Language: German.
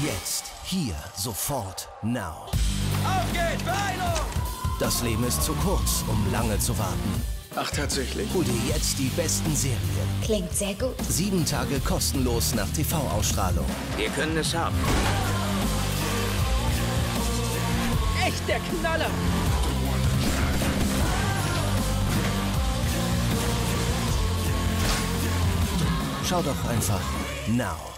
Jetzt, hier, sofort, now. Auf geht's, Beeilung! Das Leben ist zu kurz, um lange zu warten. Ach, tatsächlich? Hol dir jetzt die besten Serien. Klingt sehr gut. Sieben Tage kostenlos nach TV-Ausstrahlung. Wir können es haben. Echt der Knaller! Schau doch einfach now.